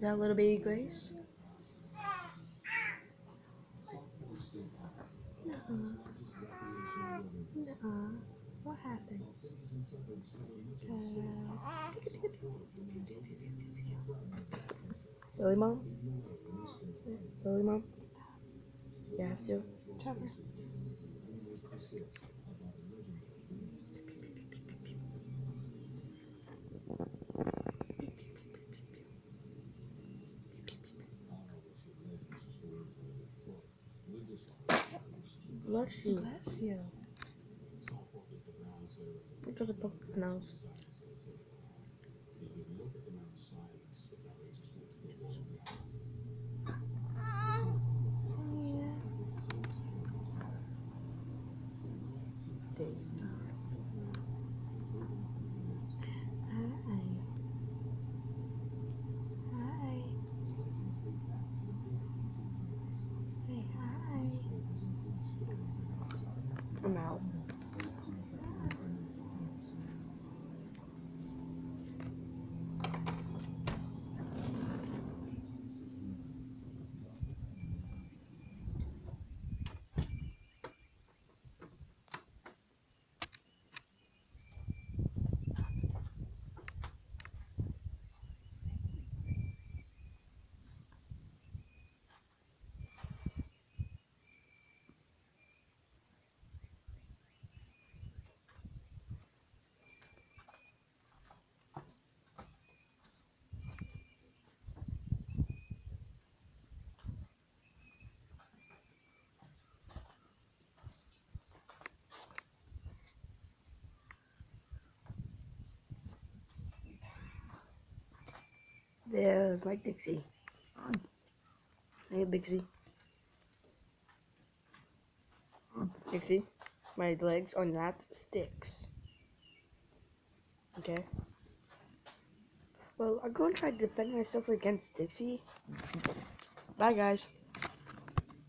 that little baby Grace? Nuh-uh. Nuh-uh. What happened? Uh, really, Mom? Really, Mom? You have to? Trevor. Bless you. Bless you. Look at the dog's nose. I'm There's my Dixie. Hey, Dixie. Dixie, my legs are not sticks. Okay? Well, I'm going to try to defend myself against Dixie. Bye, guys.